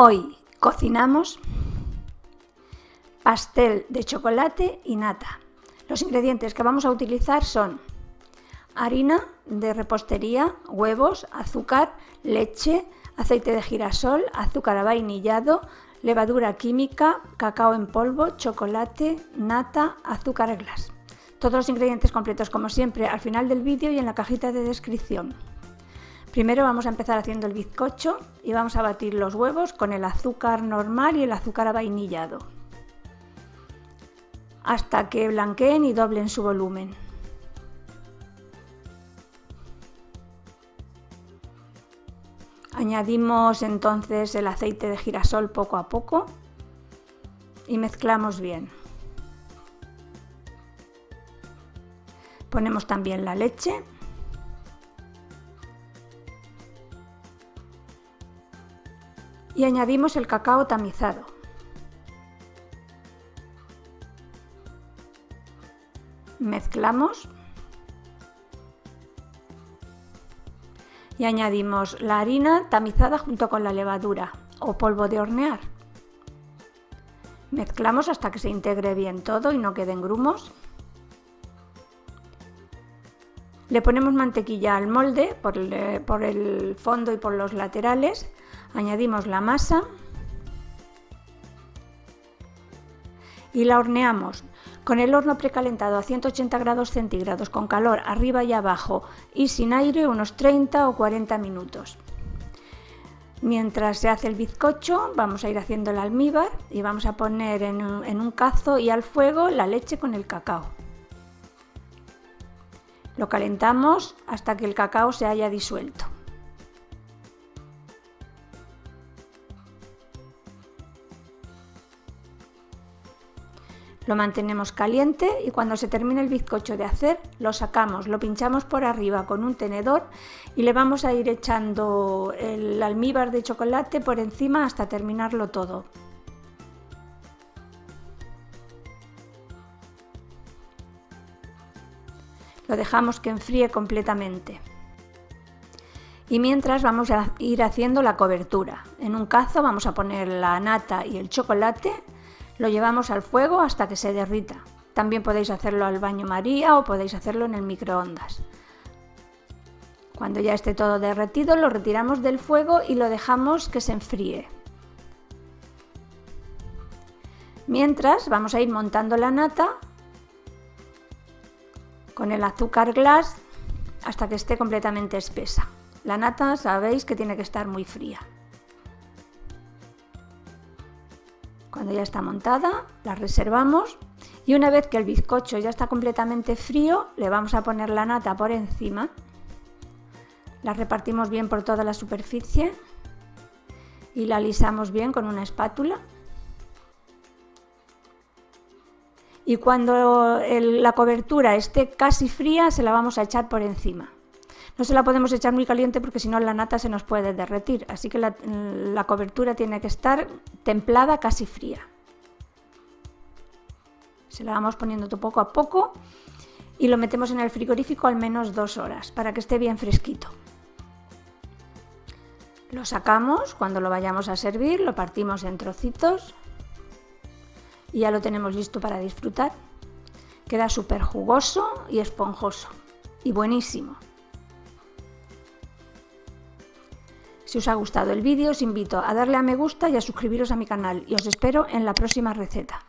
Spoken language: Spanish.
Hoy cocinamos pastel de chocolate y nata. Los ingredientes que vamos a utilizar son harina de repostería, huevos, azúcar, leche, aceite de girasol, azúcar vainillado, levadura química, cacao en polvo, chocolate, nata, azúcar glass. Todos los ingredientes completos como siempre al final del vídeo y en la cajita de descripción. Primero vamos a empezar haciendo el bizcocho y vamos a batir los huevos con el azúcar normal y el azúcar vainillado hasta que blanqueen y doblen su volumen. Añadimos entonces el aceite de girasol poco a poco y mezclamos bien. Ponemos también la leche y añadimos el cacao tamizado. Mezclamos y añadimos la harina tamizada junto con la levadura o polvo de hornear. Mezclamos hasta que se integre bien todo y no queden grumos. Le ponemos mantequilla al molde por el, fondo y por los laterales Añadimos la masa y la horneamos con el horno precalentado a 180 grados centígrados con calor arriba y abajo y sin aire unos 30 o 40 minutos. Mientras se hace el bizcocho vamos a ir haciendo el almíbar y vamos a poner en un cazo y al fuego la leche con el cacao. Lo calentamos hasta que el cacao se haya disuelto. Lo mantenemos caliente y cuando se termine el bizcocho de hacer, lo sacamos, lo pinchamos por arriba con un tenedor y le vamos a ir echando el almíbar de chocolate por encima hasta terminarlo todo. Lo dejamos que enfríe completamente. Y mientras vamos a ir haciendo la cobertura. En un cazo vamos a poner la nata y el chocolate lo llevamos al fuego hasta que se derrita. También podéis hacerlo al baño María o podéis hacerlo en el microondas. Cuando ya esté todo derretido lo retiramos del fuego y lo dejamos que se enfríe. Mientras vamos a ir montando la nata con el azúcar glass hasta que esté completamente espesa. La nata sabéis que tiene que estar muy fría. Cuando ya está montada, la reservamos y una vez que el bizcocho ya está completamente frío, le vamos a poner la nata por encima. La repartimos bien por toda la superficie y la alisamos bien con una espátula. Y cuando la cobertura esté casi fría, se la vamos a echar por encima. No se la podemos echar muy caliente porque si no la nata se nos puede derretir, así que la, cobertura tiene que estar templada, casi fría. Se la vamos poniendo poco a poco y lo metemos en el frigorífico al menos dos horas para que esté bien fresquito. Lo sacamos, cuando lo vayamos a servir, lo partimos en trocitos y ya lo tenemos listo para disfrutar. Queda súper jugoso y esponjoso y buenísimo. Si os ha gustado el vídeo os invito a darle a me gusta y a suscribiros a mi canal y os espero en la próxima receta.